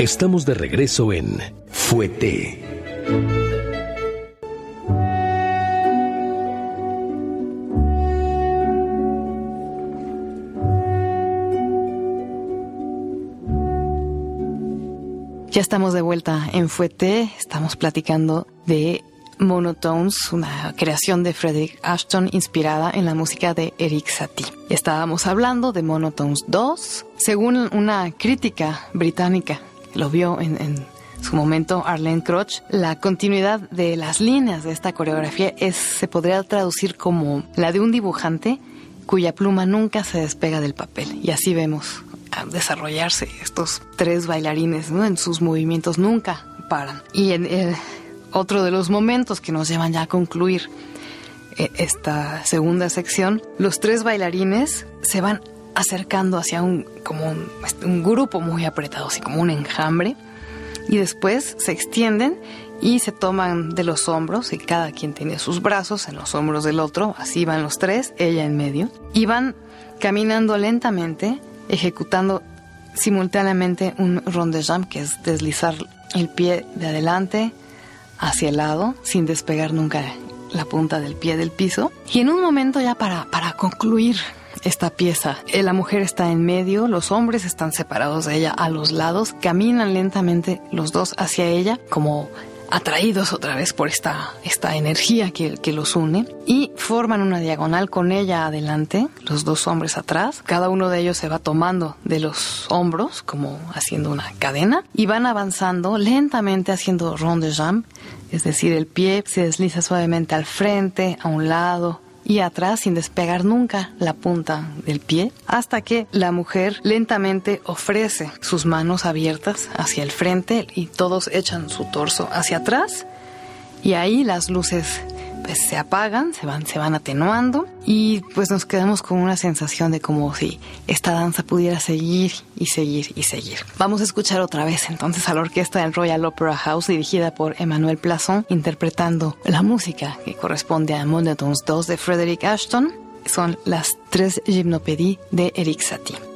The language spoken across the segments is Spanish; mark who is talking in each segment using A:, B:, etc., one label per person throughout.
A: Estamos de regreso en Fuete.
B: Ya estamos de vuelta en Fuete, estamos platicando de Monotones, una creación de Frederick Ashton inspirada en la música de Eric Satie. Estábamos hablando de Monotones 2. Según una crítica británica, lo vio en, su momento Arlene Kroch, la continuidad de las líneas de esta coreografía es, se podría traducir como la de un dibujante cuya pluma nunca se despega del papel. Y así vemos desarrollarse estos tres bailarines, ¿no? En sus movimientos nunca paran. Y en el, otro de los momentos que nos llevan ya a concluir eh, esta segunda sección, los tres bailarines se van acercando hacia un como este, un grupo muy apretado, así como un enjambre, y después se extienden y se toman de los hombros y cada quien tiene sus brazos en los hombros del otro, así van los tres, ella en medio, y van caminando lentamente ejecutando simultáneamente un rond de jambe, que es deslizar el pie de adelante hacia el lado sin despegar nunca la punta del pie del piso. Y en un momento ya para, para concluir esta pieza, eh, la mujer está en medio, los hombres están separados de ella a los lados, caminan lentamente los dos hacia ella como atraídos otra vez por esta, esta energía que, los une y forman una diagonal con ella adelante, los dos hombres atrás. Cada uno de ellos se va tomando de los hombros como haciendo una cadena y van avanzando lentamente haciendo rond de es decir, el pie se desliza suavemente al frente, a un lado, y atrás sin despegar nunca la punta del pie, hasta que la mujer lentamente ofrece sus manos abiertas hacia el frente y todos echan su torso hacia atrás y ahí las luces pues se apagan, se van, se van atenuando y pues nos quedamos con una sensación de como si esta danza pudiera seguir y seguir y seguir. Vamos a escuchar otra vez entonces a la orquesta del Royal Opera House dirigida por Emmanuel Plazon interpretando la música que corresponde a Monotones 2 de Frederick Ashton. Son las tres gymnopédies de Eric Satie.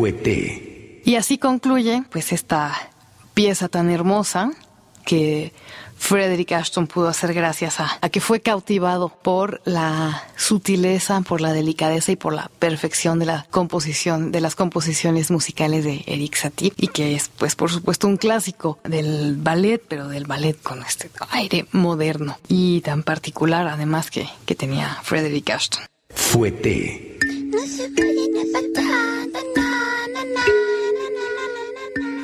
A: Fuete.
B: Y así concluye pues esta pieza tan hermosa que Frederick Ashton pudo hacer gracias a, a, que fue cautivado por la sutileza, por la delicadeza y por la perfección de la composición, de las composiciones musicales de Eric Satie y que es, pues, por supuesto, un clásico del ballet, pero del ballet con este aire moderno y tan particular, además, que, que tenía Frederick Ashton.
A: Fuete.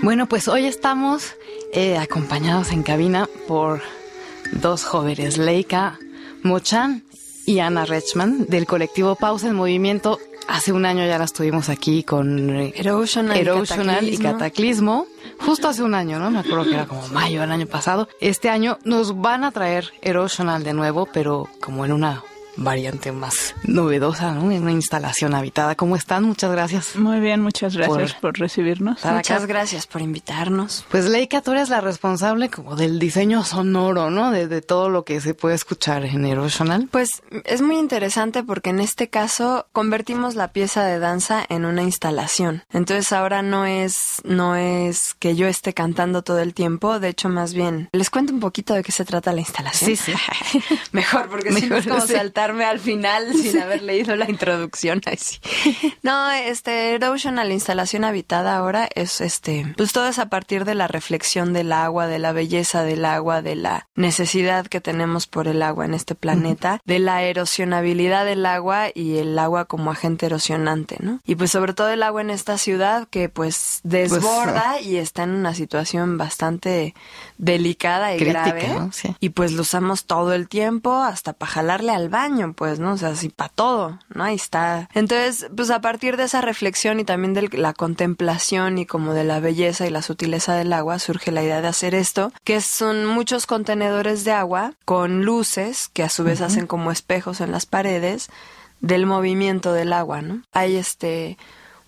B: Bueno, pues hoy estamos eh, acompañados en cabina por dos jóvenes, Leica Mochan y Ana Rechman, del colectivo Pausa en Movimiento. Hace un año ya las tuvimos aquí con
C: Erosional,
B: Erosional
C: y,
B: y Cataclismo. Justo hace un año, ¿no? Me acuerdo que era como mayo del año pasado. Este año nos van a traer Erosional de nuevo, pero como en una variante más novedosa, ¿no? En una instalación habitada. ¿Cómo están? Muchas gracias.
D: Muy bien, muchas gracias por, por recibirnos.
C: Muchas acá. gracias por invitarnos.
B: Pues Leica, tú eres la responsable como del diseño sonoro, ¿no? De, de todo lo que se puede escuchar en Erosional.
C: Pues es muy interesante porque en este caso convertimos la pieza de danza en una instalación. Entonces ahora no es, no es que yo esté cantando todo el tiempo, de hecho más bien les cuento un poquito de qué se trata la instalación.
B: Sí, sí.
C: Mejor, porque si no es como sí. saltar al final sin haber leído la introducción. Ay, sí. No, este Erosion a la instalación habitada ahora es este, pues todo es a partir de la reflexión del agua, de la belleza del agua, de la necesidad que tenemos por el agua en este planeta, de la erosionabilidad del agua y el agua como agente erosionante, ¿no? Y pues sobre todo el agua en esta ciudad que pues desborda pues, uh, y está en una situación bastante delicada y
B: crítica,
C: grave.
B: ¿no? sí.
C: Y pues lo usamos todo el tiempo hasta para jalarle al baño pues, ¿no? O sea, así para todo, ¿no? Ahí está. Entonces, pues a partir de esa reflexión y también de la contemplación y como de la belleza y la sutileza del agua, surge la idea de hacer esto, que son muchos contenedores de agua con luces que a su vez uh -huh. hacen como espejos en las paredes del movimiento del agua, ¿no? Hay este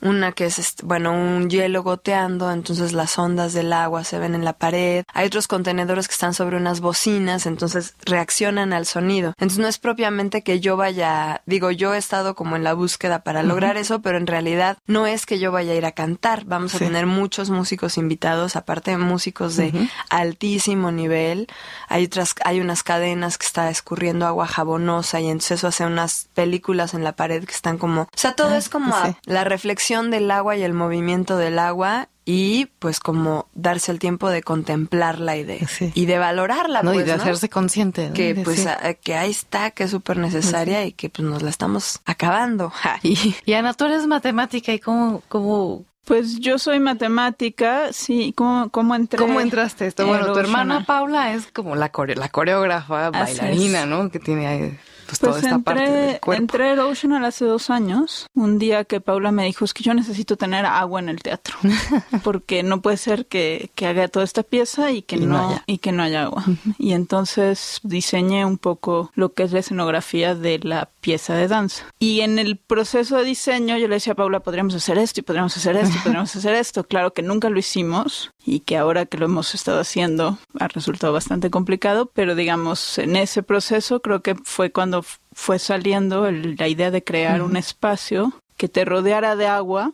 C: una que es, bueno, un hielo goteando, entonces las ondas del agua se ven en la pared. Hay otros contenedores que están sobre unas bocinas, entonces reaccionan al sonido. Entonces no es propiamente que yo vaya, digo, yo he estado como en la búsqueda para lograr uh -huh. eso, pero en realidad no es que yo vaya a ir a cantar. Vamos a tener muchos músicos invitados, aparte de músicos de uh -huh. altísimo nivel. Hay otras, hay unas cadenas que está escurriendo agua jabonosa y entonces eso hace unas películas en la pared que están como, o sea, todo ah, es como sí. la reflexión del agua y el movimiento del agua y pues como darse el tiempo de contemplarla y de,
B: sí.
C: y de valorarla.
B: No,
C: pues,
B: y de
C: ¿no?
B: hacerse consciente. ¿no?
C: Que pues a, que ahí está, que es súper necesaria sí. y que pues nos la estamos acabando.
B: Y, y Ana, tú eres matemática y cómo, cómo,
D: pues yo soy matemática, sí. ¿Cómo, cómo entré?
B: ¿Cómo entraste esto? Bueno, tu hermana Paula es como la, core la coreógrafa, bailarina, ¿no? Que tiene pues, toda esta
D: entré,
B: parte del cuerpo.
D: entré Erosional hace dos años. Un día que Paula me dijo, es que yo necesito tener agua en el teatro. porque no puede ser que, que, haga toda esta pieza y que, y no, y que no haya agua. Uh -huh. Y entonces diseñé un poco lo que es la escenografía de la pieza de danza. Y en el proceso de diseño yo le decía a Paula, podríamos hacer esto y podríamos hacer esto y podríamos hacer esto. Claro que nunca lo hicimos y que ahora que lo hemos estado haciendo ha resultado bastante complicado, pero digamos, en ese proceso creo que fue cuando fue saliendo el, la idea de crear uh -huh. un espacio que te rodeara de agua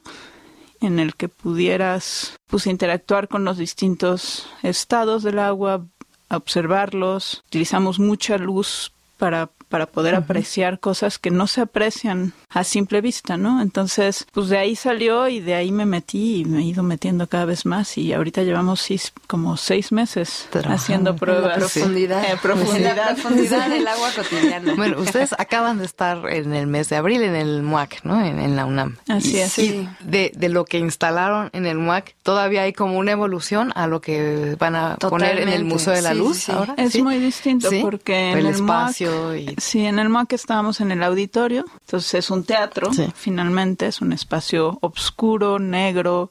D: en el que pudieras pues interactuar con los distintos estados del agua, observarlos. Utilizamos mucha luz para para poder uh -huh. apreciar cosas que no se aprecian a simple vista, ¿no? Entonces, pues de ahí salió y de ahí me metí y me he ido metiendo cada vez más y ahorita llevamos seis, como seis meses Trabajando. haciendo pruebas.
C: En la profundidad.
D: Eh, profundidad.
C: En la profundidad del agua cotidiana.
B: Bueno, ustedes acaban de estar en el mes de abril en el MUAC, ¿no? En, en la UNAM.
D: Así
B: y,
D: es.
B: Sí. De, de, lo que instalaron en el MUAC, todavía hay como una evolución a lo que van a Totalmente. poner en el Museo de la
C: sí,
B: Luz
C: sí,
B: ahora.
D: Es muy distinto porque
B: el,
D: en el
B: espacio
D: MUAC,
B: y...
D: Sí, en el MUAC estábamos en el auditorio, entonces es un teatro, sí. finalmente es un espacio oscuro, negro,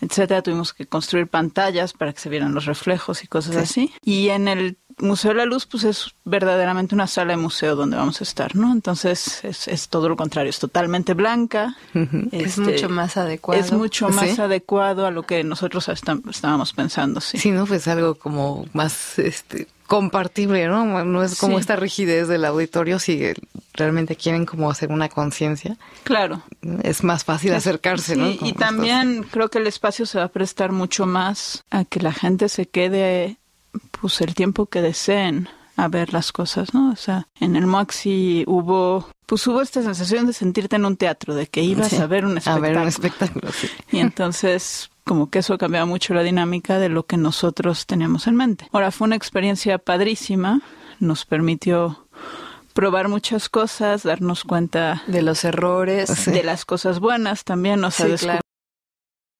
D: etcétera. Tuvimos que construir pantallas para que se vieran los reflejos y cosas sí. así. Y en el Museo de la Luz, pues es verdaderamente una sala de museo donde vamos a estar, ¿no? Entonces es, es todo lo contrario, es totalmente blanca.
C: es este, mucho más adecuado.
D: Es mucho más adecuado a lo que nosotros estábamos pensando, sí.
B: Sí, ¿no? Pues algo como más, este, compartible, ¿no? No es como esta rigidez del auditorio si realmente quieren como hacer una conciencia.
D: Claro.
B: Es más fácil acercarse, ¿no?
D: y también creo que el espacio se va a prestar mucho más a que la gente se quede pues el tiempo que deseen a ver las cosas, ¿no? O sea, en el Moxie hubo, pues hubo esta sensación de sentirte en un teatro, de que ibas a ver un espectáculo.
B: A ver un espectáculo, sí.
D: Y entonces como que eso cambiaba mucho la dinámica de lo que nosotros teníamos en mente. Ahora fue una experiencia padrísima, nos permitió probar muchas cosas, darnos cuenta
C: de los errores,
D: de las cosas buenas también, o sea,